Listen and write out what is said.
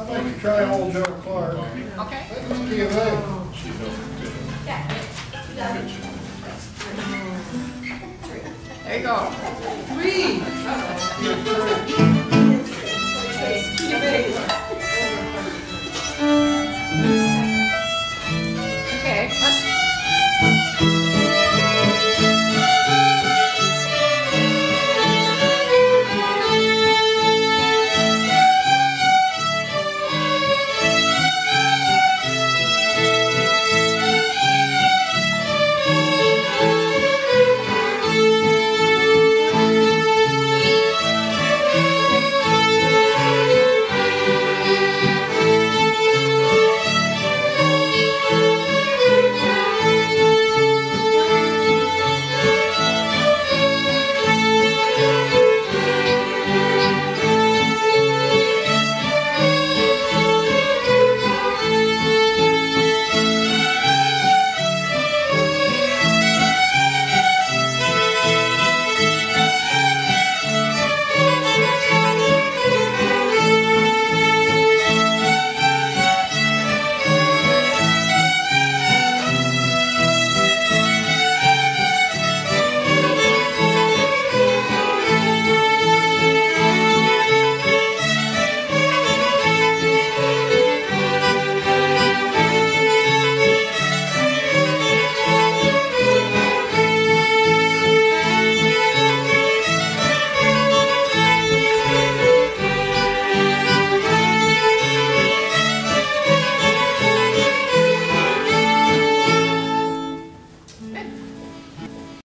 I'd like to try old Joe Clark. Okay. That's the of A. There you go. Three. You're. Keep it.